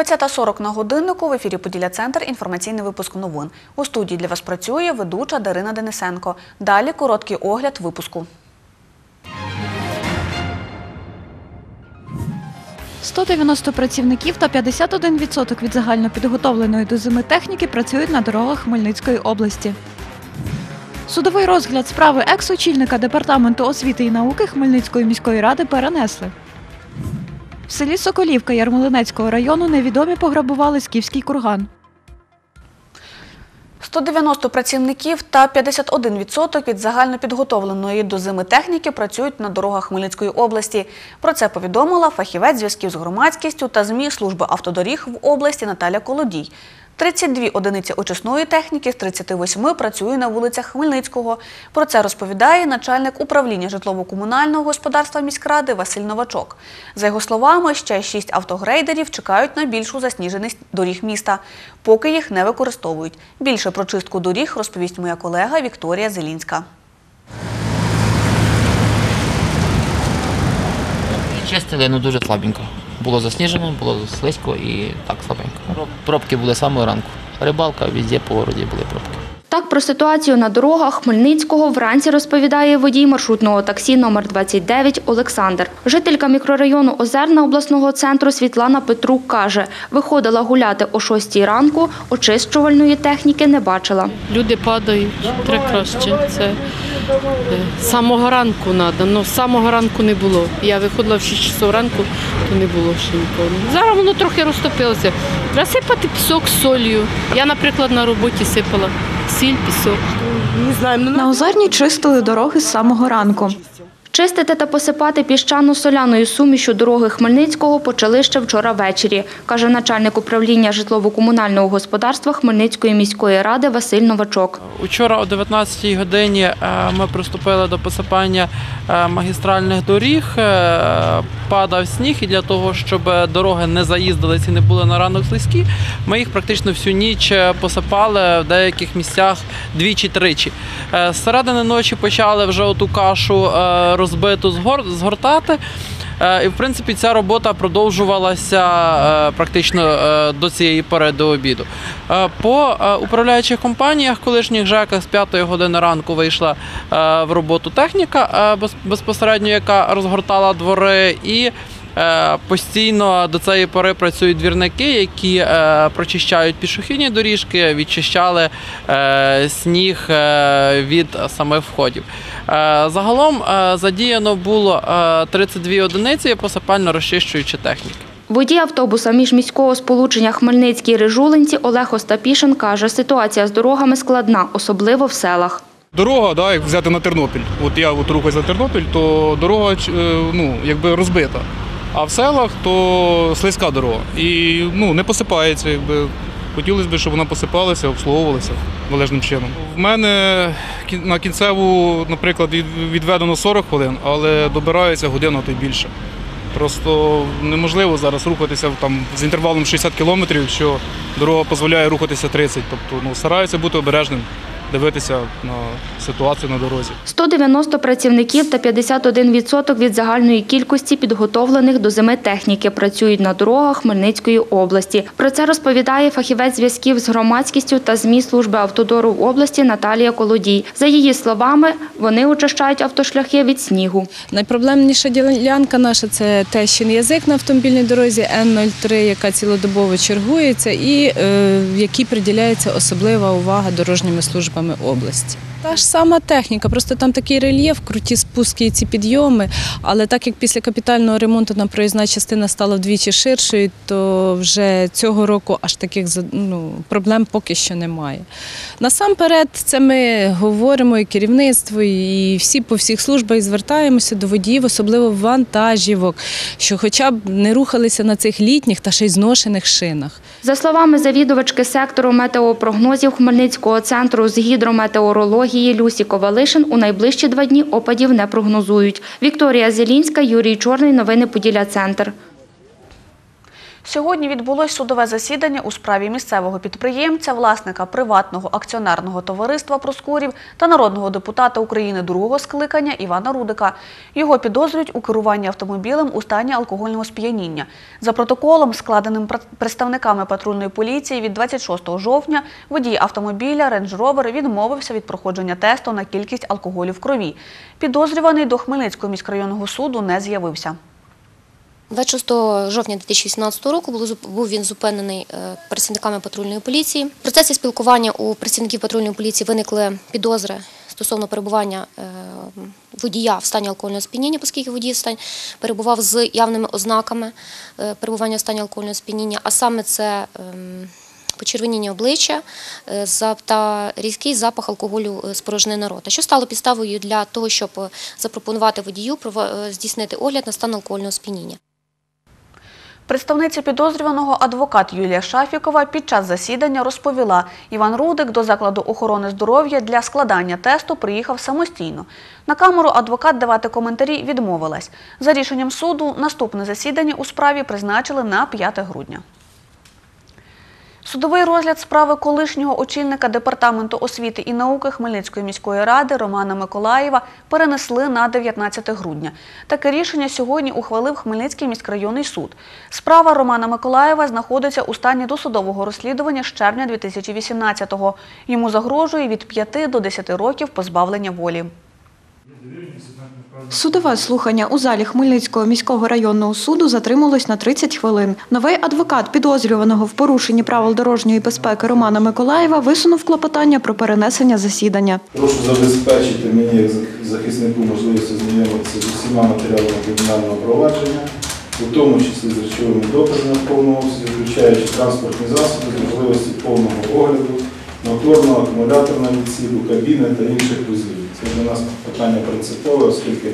20.40 на годиннику в ефірі Поділля Центр. Інформаційний випуск новин. У студії для вас працює ведуча Дарина Денисенко. Далі короткий огляд випуску. 190 працівників та 51% від загально підготовленої до зими техніки працюють на дорогах Хмельницької області. Судовий розгляд справи екс-очільника департаменту освіти і науки Хмельницької міської ради перенесли. В селі Соколівка Ярмолинецького району невідомі пограбували скіфський курган. 190 працівників та 51% від загальнопідготовленої до зими техніки працюють на дорогах Хмельницької області. Про це повідомила фахівець зв'язків з громадськістю та ЗМІ служби автодоріг в області Наталя Колодій. 32 одиниці очисної техніки з 38 працює на вулицях Хмельницького. Про це розповідає начальник управління житлово-комунального господарства міськради Василь Новачок. За його словами, ще 6 автогрейдерів чекають на більшу засніженість доріг міста, поки їх не використовують. Більше про чистку доріг розповість моя колега Вікторія Зелінська. Чистили, ну дуже слабенько. Було засніжено, було слизько і так слабенько. Пробки були з самого ранку. Рибалка, везде по городі були пробки. Так про ситуацію на дорогах Хмельницького вранці розповідає водій маршрутного таксі номер 29 Олександр. Жителька мікрорайону Озерна обласного центру Світлана Петрук каже, виходила гуляти о 6 ранку, очищувальної техніки не бачила. Люди падають, треба краще. Це з самого ранку треба, але з самого ранку не було. Я виходила в 6 часов ранку, то не було ще нікого. Зараз воно трохи розтопилося. Треба сипати пісок з солью. Я, наприклад, на роботі сипала сіль, пісок. На озерні чистили дороги з самого ранку. Чистити та посипати піщано-соляною сумішю дороги Хмельницького почали ще вчора ввечері, каже начальник управління житлово-комунального господарства Хмельницької міської ради Василь Новачок. Учора о 19 годині е, ми приступили до посипання е, магістральних доріг. Е, Падав сніг, і для того, щоб дороги не заїздились і не були на ранок слизькі, ми їх практично всю ніч посипали в деяких місцях двічі-тричі. З середини ночі почали вже оту кашу розбиту згор- згортати. Е, І в принципі ця робота продовжувалася е, практично е, до цієї пори до обіду. По управляючих компаніях колишніх ЖЕКах з 5 години ранку вийшла в роботу техніка без- безпосередньо, яка розгортала двори, і постійно до цієї пори працюють двірники, які е, прочищають пішохідні доріжки, відчищали е, сніг е, від самих входів. Е, Загалом е, задіяно було е, 32 одиниці посипально-розчищуючі техніки. Водій автобуса міжміського сполучення Хмельницький Рижулинці Олег Остапішин каже, ситуація з дорогами складна, особливо в селах. Дорога, да, як взяти на Тернопіль. От я от рухаюсь на Тернопіль, то дорога е, ну, якби розбита. А в селах то слизька дорога. І ну, не посипається. Якби. Хотілося б, щоб вона посипалася, обслуговувалася належним чином. В мене на кінцеву, наприклад, відведено 40 хвилин, але добирається година, то й більше. Просто неможливо зараз рухатися там, з інтервалом 60 кілометрів, якщо дорога дозволяє рухатися 30. Тобто ну, стараюся бути обережним, дивитися на ситуацію на дорозі. 190 працівників та 51% від загальної кількості підготовлених до зими техніки працюють на дорогах Хмельницької області. Про це розповідає фахівець зв'язків з громадськістю та ЗМІ служби автодору в області Наталія Колодій. За її словами, вони очищають автошляхи від снігу. Найпроблемніша ділянка наша це Тещин язик на автомобільній дорозі Н-03, яка цілодобово чергується і е, в якій приділяється особлива увага дорожніми службами області. Та ж сама техніка, просто там такий рельєф, круті спуски і ці підйоми. Але так як після капітального ремонту нам проїзна частина стала вдвічі ширшою, то вже цього року аж таких ну, проблем поки що немає. Насамперед, це ми говоримо і керівництво, і всі по всіх службах звертаємося до водіїв, особливо вантажівок, що хоча б не рухалися на цих літніх та ще й зношених шинах. За словами завідувачки сектору метеопрогнозів Хмельницького центру з гідрометеорології Люсі Ковалишин, у найближчі два дні опадів не прогнозують. Вікторія Зелінська, Юрій Чорний. Новини Поділля Центр. Сьогодні відбулось судове засідання у справі місцевого підприємця, власника приватного акціонерного товариства Проскурів та народного депутата України другого скликання Івана Рудика. Його підозрюють у керуванні автомобілем у стані алкогольного сп'яніння. За протоколом, складеним представниками патрульної поліції від 26 жовтня, водій автомобіля Range Rover відмовився від проходження тесту на кількість алкоголю в крові. Підозрюваний до Хмельницького міськрайонного суду не з'явився. 26 жовтня 2018 року був він зупинений е, працівниками патрульної поліції. В процесі спілкування у працівників патрульної поліції виникли підозри стосовно перебування е, водія в стані алкогольного сп'яніння, оскільки водій перебував з явними ознаками е, перебування в стані алкогольного сп'яніння, а саме це ем, почервоніння обличчя та різкий запах алкоголю з порожнини рота, що стало підставою для того, щоб запропонувати водію здійснити огляд на стан алкогольного сп'яніння. Представниця підозрюваного адвокат Юлія Шафікова під час засідання розповіла, Іван Рудик до закладу охорони здоров'я для складання тесту приїхав самостійно. На камеру адвокат давати коментарі відмовилась. За рішенням суду наступне засідання у справі призначили на 5 грудня. Судовий розгляд справи колишнього очільника департаменту освіти і науки Хмельницької міської ради Романа Миколаєва перенесли на 19 грудня. Таке рішення сьогодні ухвалив Хмельницький міськрайонний суд. Справа Романа Миколаєва знаходиться у стані досудового розслідування з червня 2018-го. Йому загрожує від 5 до 10 років позбавлення волі. Судове слухання у залі Хмельницького міського районного суду затрималось на 30 хвилин. Новий адвокат підозрюваного в порушенні правил дорожньої безпеки Романа Миколаєва висунув клопотання про перенесення засідання. Прошу забезпечити мені як захиснику можливість ознайомитися з усіма матеріалами кримінального провадження, у тому числі з речовими доказами в повному обсязі, включаючи транспортні засоби можливості повного огляду, моторного, акумуляторного відсіду, кабіни та інших вузлів. Це для нас питання принципове, оскільки,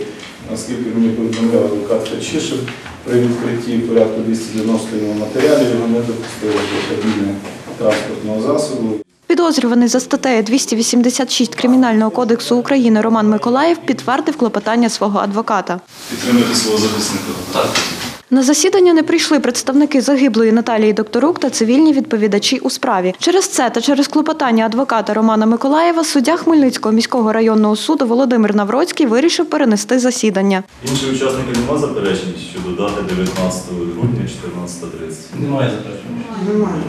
наскільки мені повідомляв адвокат Фальшишин, при відкритті порядку 290 матеріалів його не допустили до кабіни транспортного засобу. Підозрюваний за статтею 286 Кримінального кодексу України Роман Миколаєв підтвердив клопотання свого адвоката. Підтримати свого захисника. Так. На засідання не прийшли представники загиблої Наталії Докторук та цивільні відповідачі у справі. Через це та через клопотання адвоката Романа Миколаєва суддя Хмельницького міського районного суду Володимир Навроцький вирішив перенести засідання. Інші учасники немає заперечень щодо дати 19 грудня 14.30? Немає заперечень. Немає.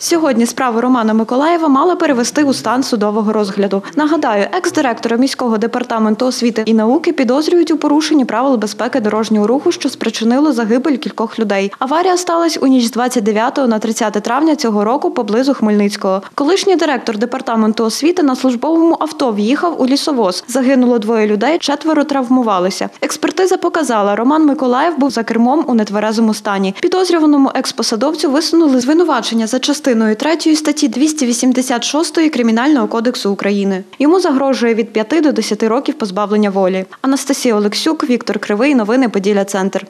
Сьогодні справу Романа Миколаєва мала перевести у стан судового розгляду. Нагадаю, екс-директора міського департаменту освіти і науки підозрюють у порушенні правил безпеки дорожнього руху, що спричинило загибель кількох людей. Аварія сталася у ніч з 29 на 30 травня цього року поблизу Хмельницького. Колишній директор департаменту освіти на службовому авто в'їхав у лісовоз. Загинуло двоє людей, четверо травмувалися. Експертиза показала, Роман Миколаєв був за кермом у нетверезому стані. Підозрюваному експосадовцю висунули звинувачення за частиною 3 статті 286 Кримінального кодексу України. Йому загрожує від 5 до 10 років позбавлення волі. Анастасія Олексюк, Віктор Кривий. Новини Поділля Центр.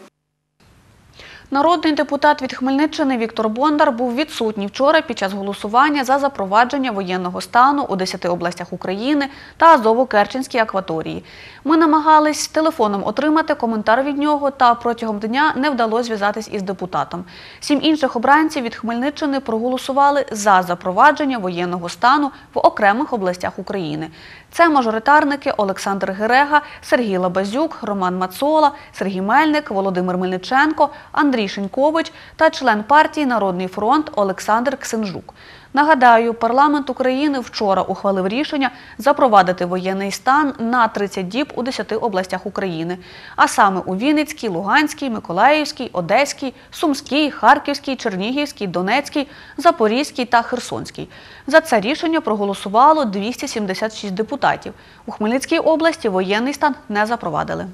Народний депутат від Хмельниччини Віктор Бондар був відсутній вчора під час голосування за запровадження воєнного стану у 10 областях України та Азово-Керченській акваторії. Ми намагались телефоном отримати коментар від нього, та протягом дня не вдалося зв'язатись із депутатом. Сім інших обранців від Хмельниччини проголосували за запровадження воєнного стану в окремих областях України. Це мажоритарники Олександр Герега, Сергій Лабазюк, Роман Мацола, Сергій Мельник, Володимир Мельниченко, Андрій Шинькович та член партії Народний фронт Олександр Ксенжук. Нагадаю, парламент України вчора ухвалив рішення запровадити воєнний стан на 30 діб у 10 областях України, а саме у Вінницькій, Луганській, Миколаївській, Одеській, Сумській, Харківській, Чернігівській, Донецькій, Запорізькій та Херсонській. За це рішення проголосувало 276 депутатів. У Хмельницькій області воєнний стан не запровадили.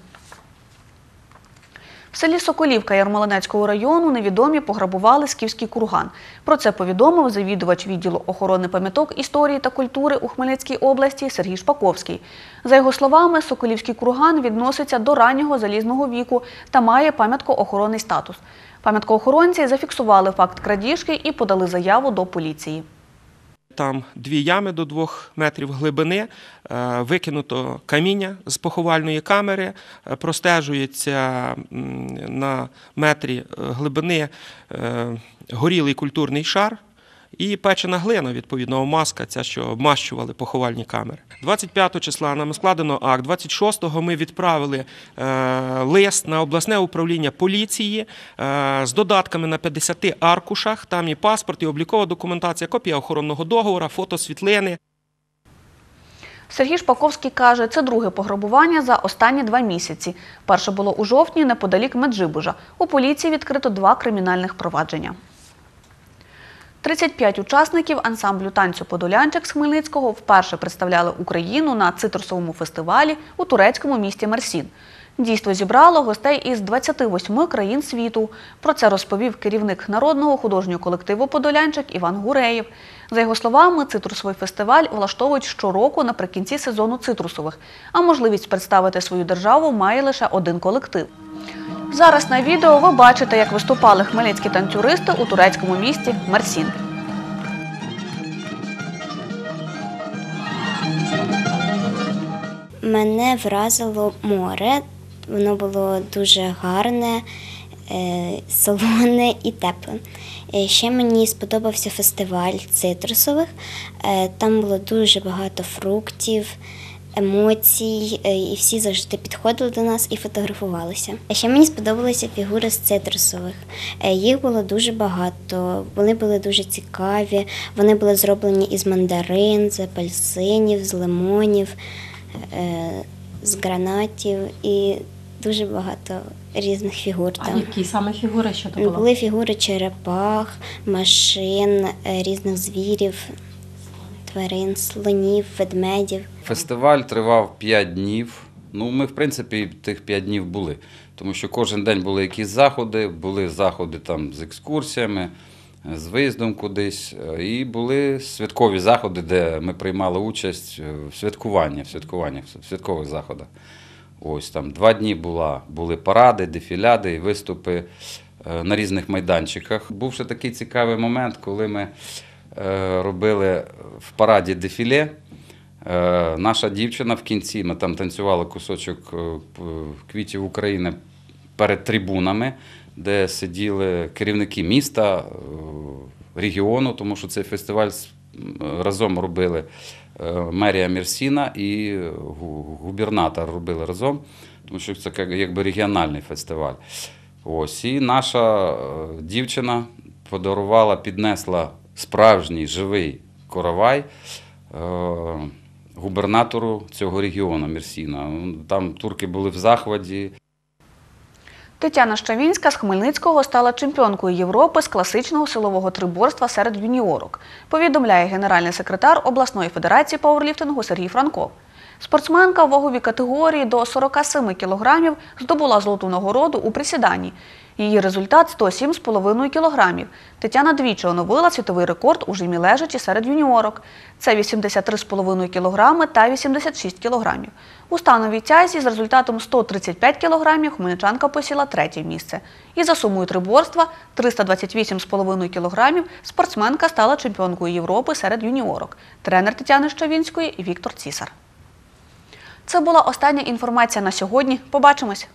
В селі Соколівка Ярмолинецького району невідомі пограбували скіфський курган. Про це повідомив завідувач відділу охорони пам'яток історії та культури у Хмельницькій області Сергій Шпаковський. За його словами, Соколівський курган відноситься до раннього залізного віку та має пам'яткоохоронний статус. Пам'яткоохоронці зафіксували факт крадіжки і подали заяву до поліції. Там дві ями до двох метрів глибини, е, викинуто каміння з поховальної камери, е, простежується на метрі е, глибини горілий культурний шар. І печена глина, відповідно, маска, ця, що обмащували поховальні камери. 25 числа нам складено акт. 26-го ми відправили е, лист на обласне управління поліції е, з додатками на 50 аркушах. Там і паспорт, і облікова документація, копія охоронного договору, фото, світлини. Сергій Шпаковський каже, це друге пограбування за останні два місяці. Перше було у жовтні неподалік Меджибужа. У поліції відкрито два кримінальних провадження. 35 учасників ансамблю танцю Подолянчик з Хмельницького вперше представляли Україну на цитрусовому фестивалі у турецькому місті Мерсін. Дійство зібрало гостей із 28 країн світу. Про це розповів керівник народного художнього колективу Подолянчик Іван Гуреєв. За його словами, цитрусовий фестиваль влаштовують щороку наприкінці сезону цитрусових, а можливість представити свою державу має лише один колектив. Зараз на відео ви бачите, як виступали хмельницькі танцюристи у турецькому місті Мерсін. Мене вразило море. Воно було дуже гарне, е, солоне і тепле. Е, Ще мені сподобався фестиваль цитрусових. Е, Там було дуже багато фруктів, емоцій, і всі завжди підходили до нас і фотографувалися. Ще мені сподобалися фігури з цитрусових. Їх було дуже багато, вони були дуже цікаві. Вони були зроблені із мандарин, з апельсинів, з лимонів, з гранатів і дуже багато різних фігур А там. які саме фігури, що то було? Були фігури черепах, машин, е, різних звірів, тварин, слонів, ведмедів. Фестиваль тривав 5 днів. Ну, ми, в принципі, тих 5 днів були. Тому що кожен день були якісь заходи, були заходи там з екскурсіями, з виїздом кудись. е, І були святкові заходи, де ми приймали участь е, в святкуванні, в святкуваннях, в святкових заходах. Ось там два дні була, були паради, дефіляди і виступи е, на різних майданчиках. Був ще такий цікавий момент, коли ми е, робили в параді дефіле. Е, Наша дівчина в кінці, ми там танцювали кусочок квітів України перед трибунами, де сиділи керівники міста, регіону, тому що цей фестиваль разом робили е, мерія Мерсіна і губернатор робили разом, тому що це якби регіональний фестиваль. Ось, і наша е, дівчина подарувала, піднесла справжній живий коровай е, губернатору цього регіону Мерсіна. Там турки були в захваті. Тетяна Щавінська з Хмельницького стала чемпіонкою Європи з класичного силового триборства серед юніорок, повідомляє генеральний секретар обласної федерації пауерліфтингу Сергій Франков. Спортсменка в ваговій категорії до 47 кілограмів здобула золоту нагороду у присіданні. Її результат 107,5 кілограмів. Тетяна двічі оновила світовий рекорд у жимі лежачі серед юніорок. Це 83,5 кілограми та 86 кілограмів. У становій тязі з результатом 135 кілограмів хмельничанка посіла третє місце. І за сумою триборства 328,5 кілограмів спортсменка стала чемпіонкою Європи серед юніорок. Тренер Тетяни Щавінської Віктор Цісар. Це була остання інформація на сьогодні. Побачимось!